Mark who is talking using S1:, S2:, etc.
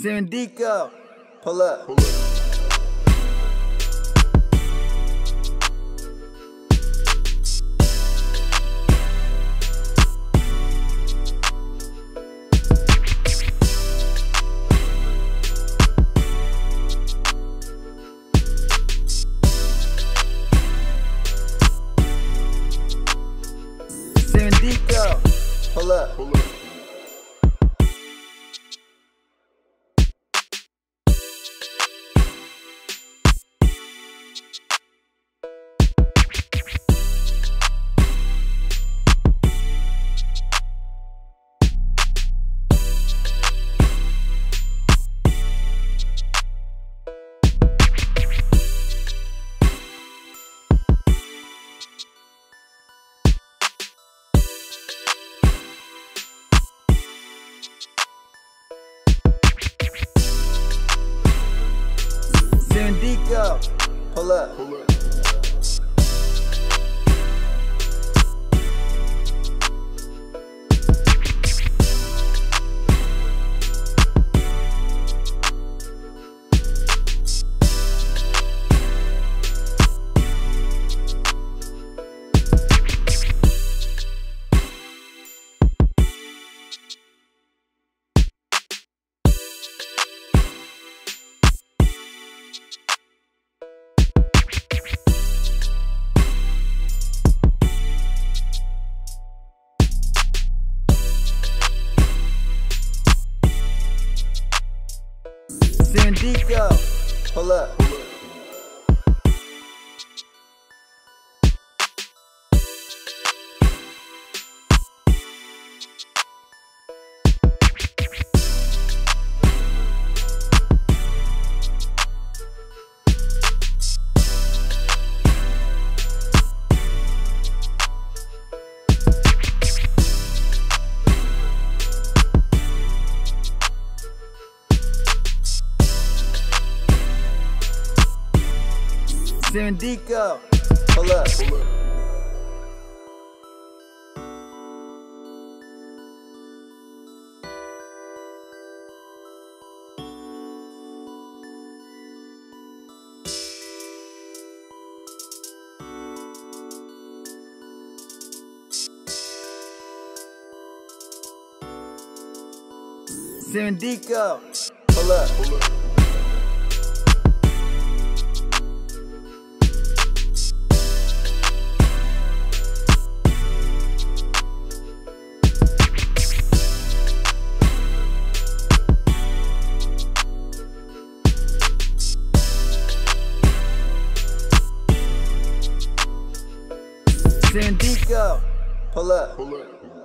S1: Sandico, pull up.
S2: Pull up.
S1: Pull up.
S2: Pull up.
S1: Pull up.
S2: Pull up.
S1: Sandico, pull up. Sandico, pull up. Pull up.
S2: Pull up.
S1: Sandico, pull up.
S2: Pull up.